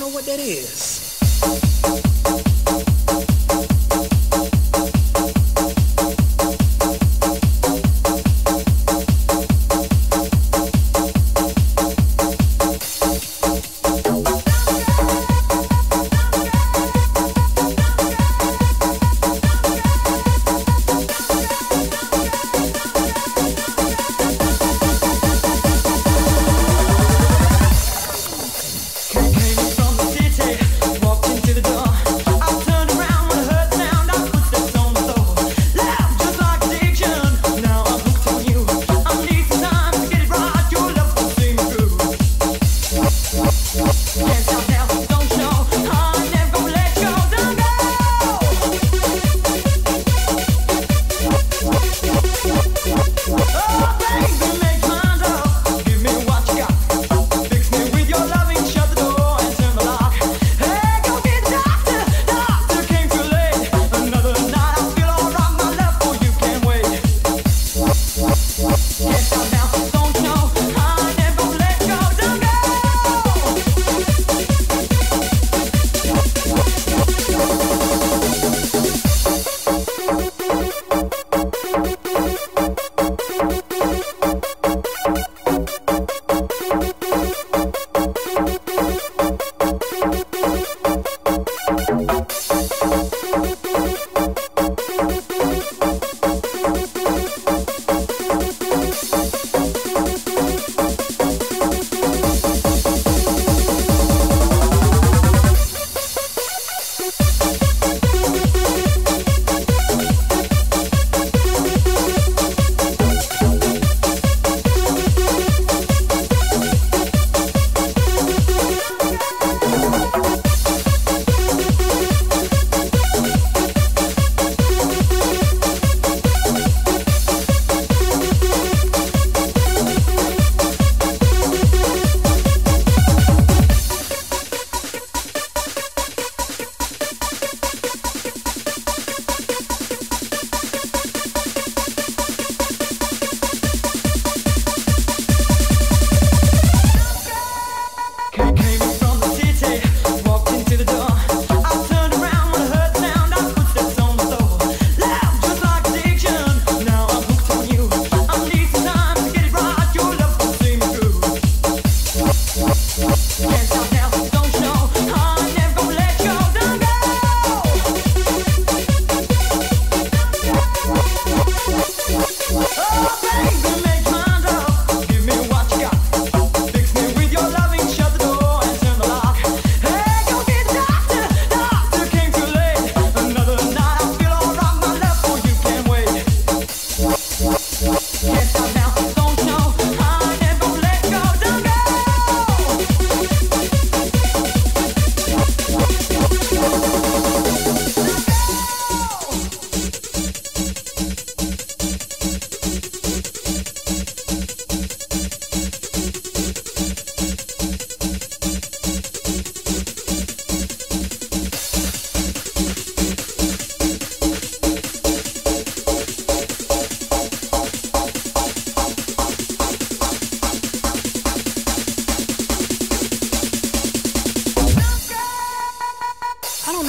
know what that is. I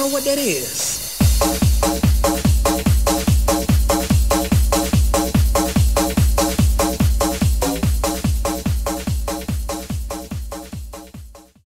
know what that is.